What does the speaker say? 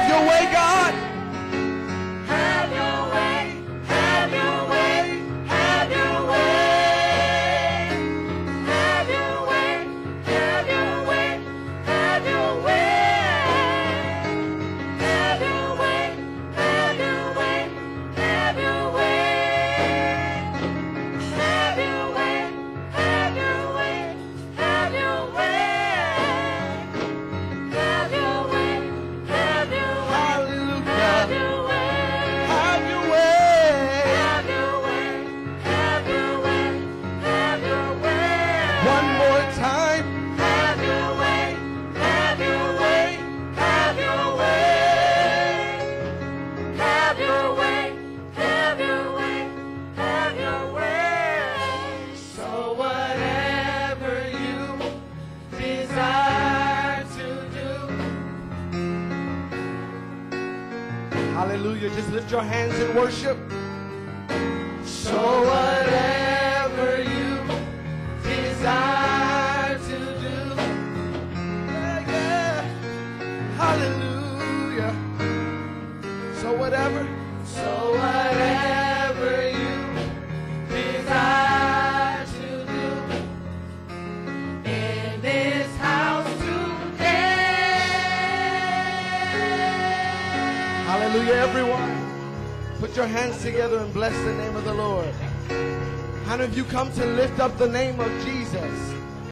Have your way, God. Hallelujah. Just lift your hands in worship. So what? Hallelujah, everyone. Put your hands together and bless the name of the Lord. How many of you come to lift up the name of Jesus?